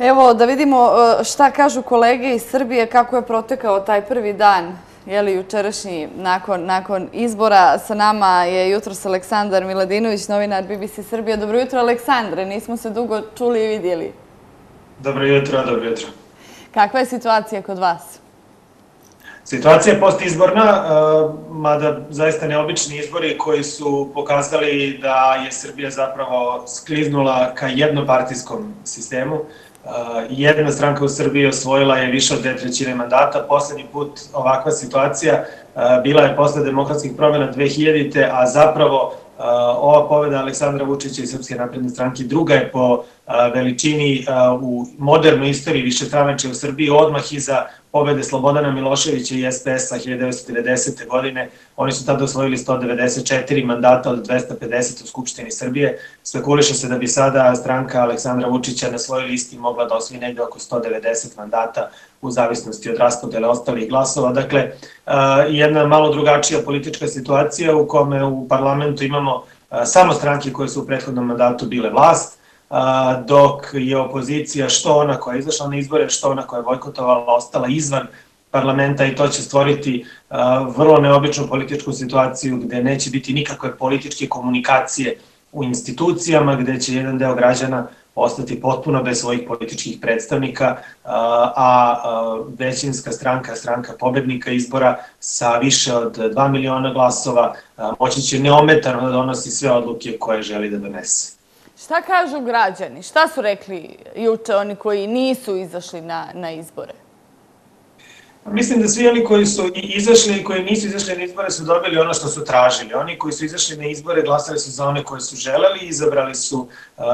Evo, da vidimo e, šta kažu kolege iz Srbije, kako je protekao taj prvi dan, jeli, jučerašnji, nakon, nakon izbora. Sa nama je jutros Aleksandar Miladinović, novinar BBC Srbije. Dobro jutro, Aleksandre, nismo se dugo čuli i vidjeli. Dobro jutro, dobro jutro. Kakva je situacija kod vas? Situacija je postizborna, e, mada zaista neobični izbori koji su pokazali da je Srbija zapravo skliznula ka jednopartijskom sistemu. Jedna stranka u Srbiji osvojila je više od dve trećine mandata. Poslednji put ovakva situacija bila je posle demokratskih promjena 2000. a zapravo ova pobeda Aleksandra Vučića i Srpske napredne stranke druga je po veličini u modernoj istoriji više u Srbiji, odmah iza pobede Slobodana Miloševića i SPS-a 1990. godine. Oni su tada osvojili 194 mandata od 250 u Skupštini Srbije. Spekuliše se da bi sada stranka Aleksandra Vučića na svojoj listi mogla da osvoji negde oko 190 mandata u zavisnosti od raspodele ostalih glasova. Dakle, jedna malo drugačija politička situacija u kome u parlamentu imamo samo stranke koje su u prethodnom mandatu bile vlast, dok je opozicija, što ona koja je izašla na izbore, što ona koja je bojkotovala, ostala izvan parlamenta i to će stvoriti vrlo neobičnu političku situaciju gde neće biti nikakve političke komunikacije u institucijama, gde će jedan deo građana ostati potpuno bez svojih političkih predstavnika, a većinska stranka, stranka pobednika izbora sa više od 2 miliona glasova moći će neometano da donosi sve odluke koje želi da donese. Šta kažu građani? Šta su rekli juče oni koji nisu izašli na, na izbore? Mislim da svi oni koji su izašli i koji nisu izašli na izbore su dobili ono što su tražili. Oni koji su izašli na izbore glasali su za one koje su želeli, izabrali su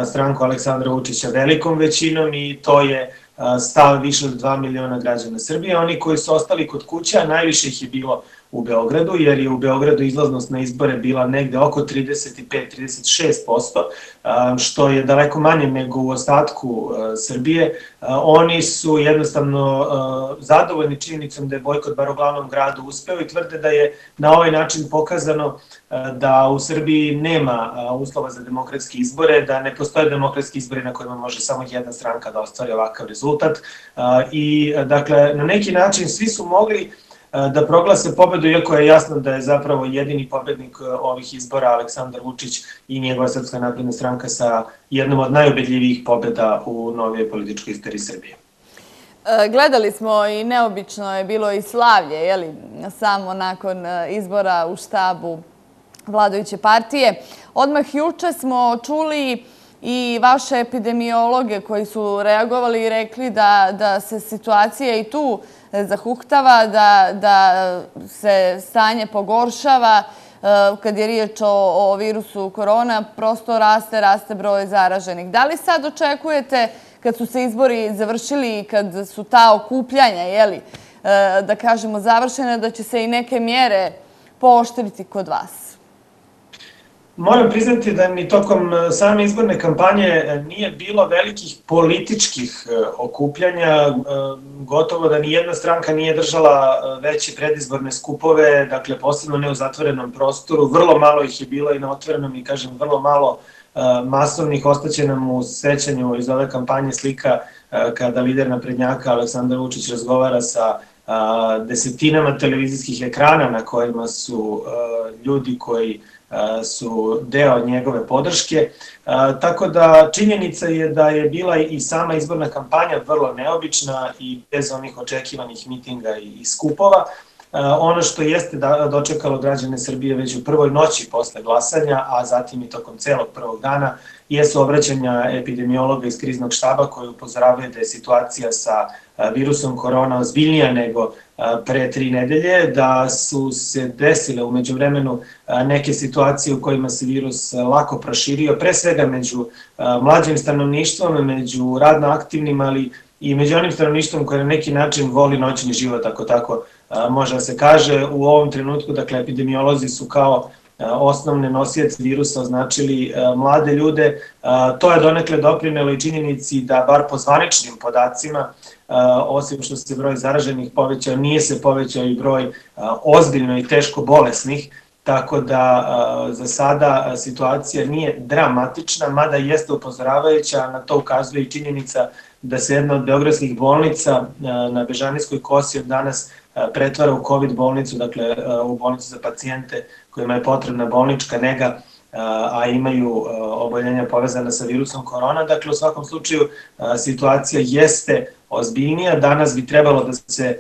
stranku Aleksandra Vučića velikom većinom i to je stav više od 2 miliona građana Srbije. Oni koji su ostali kod kuća, najviše ih je bilo u Beogradu, jer je u Beogradu izlaznost na izbore bila negde oko 35-36%, što je daleko manje nego u ostatku Srbije. Oni su jednostavno zadovoljni činjenicom da je bojkot bar u glavnom gradu uspeo i tvrde da je na ovaj način pokazano da u Srbiji nema uslova za demokratske izbore, da ne postoje demokratski izbori na kojima može samo jedna stranka da ostvari ovakav rezultat. I, dakle, na neki način svi su mogli da proglase pobedu, iako je jasno da je zapravo jedini pobednik ovih izbora Aleksandar Vučić i njegova Srpska napredna stranka sa jednom od najubedljivijih pobeda u novije političkoj istoriji Srbije. E, gledali smo i neobično je bilo i slavlje, jeli, samo nakon izbora u štabu vladajuće partije. Odmah juče smo čuli i vaše epidemiologe koji su reagovali i rekli da, da se situacija i tu zahuktava, da, da se stanje pogoršava. E, kad je riječ o, virusu korona, prosto raste, raste broj zaraženih. Da li sad očekujete, kad su se izbori završili i kad su ta okupljanja, jeli, e, da kažemo, završene, da će se i neke mjere pooštriti kod vas? Moram priznati da ni tokom e, same izborne kampanje e, nije bilo velikih političkih e, okupljanja, gotovo da ni jedna stranka nije držala veće predizborne skupove, dakle posebno ne u zatvorenom prostoru, vrlo malo ih je bilo i na otvorenom i kažem vrlo malo masovnih, ostaće nam u sećanju iz ove kampanje slika kada lider naprednjaka Aleksandar Vučić razgovara sa desetinama televizijskih ekrana na kojima su ljudi koji su deo njegove podrške. Tako da činjenica je da je bila i sama izborna kampanja vrlo neobična i bez onih očekivanih mitinga i skupova. Ono što jeste da, dočekalo građane Srbije već u prvoj noći posle glasanja, a zatim i tokom celog prvog dana, jesu obraćanja epidemiologa iz kriznog štaba koji upozoravaju da je situacija sa virusom korona ozbiljnija nego pre tri nedelje, da su se desile umeđu vremenu neke situacije u kojima se virus lako proširio, pre svega među mlađim stanovništvom, među radno aktivnim, ali i među onim stanovništvom koje na neki način voli noćni život, ako tako može da se kaže. U ovom trenutku, dakle, epidemiolozi su kao osnovne nosijac virusa označili mlade ljude. To je donekle doprinelo i činjenici da, bar po zvaničnim podacima, osim što se broj zaraženih povećao, nije se povećao i broj ozbiljno i teško bolesnih, tako da za sada situacija nije dramatična, mada jeste upozoravajuća, na to ukazuje i činjenica da se jedna od beogradskih bolnica na Bežanijskoj kosi od danas pretvara u COVID bolnicu, dakle u bolnicu za pacijente kojima je potrebna bolnička nega, a imaju oboljenja povezana sa virusom korona. Dakle, u svakom slučaju situacija jeste ozbiljnija. Danas bi trebalo da se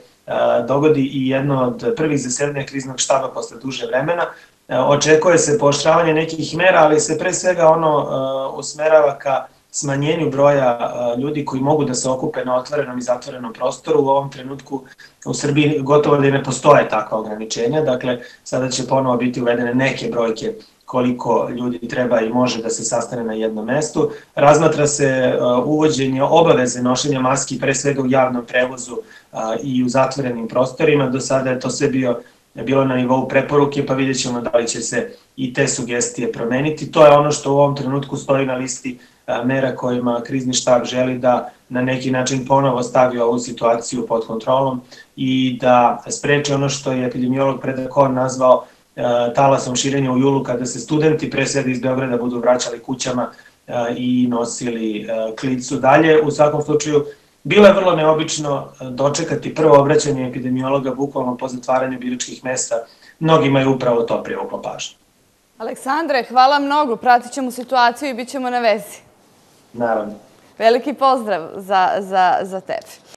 dogodi i jedno od prvih zasedanja kriznog štaba posle duže vremena. Očekuje se poštravanje nekih mera, ali se pre svega ono usmerava ka smanjenju broja ljudi koji mogu da se okupe na otvorenom i zatvorenom prostoru. U ovom trenutku u Srbiji gotovo da ne postoje takva ograničenja, dakle sada će ponovo biti uvedene neke brojke koliko ljudi treba i može da se sastane na jednom mestu. Razmatra se uvođenje obaveze nošenja maski pre svega u javnom prevozu i u zatvorenim prostorima. Do sada je to sve bio bilo na nivou preporuke, pa vidjet ćemo da li će se i te sugestije promeniti. To je ono što u ovom trenutku stoji na listi mera kojima krizni štab želi da na neki način ponovo stavi ovu situaciju pod kontrolom i da spreče ono što je epidemiolog Predakon nazvao talasom širenja u julu kada se studenti pre svega iz Beograda budu vraćali kućama i nosili klicu dalje. U svakom slučaju bilo je vrlo neobično dočekati prvo obraćanje epidemiologa bukvalno po zatvaranju biračkih mesta. Mnogima je upravo to privuklo pažnje. Aleksandre, hvala mnogo. Pratit ćemo situaciju i bit ćemo na vezi. Naravno. Veliki pozdrav za, za, za tebe.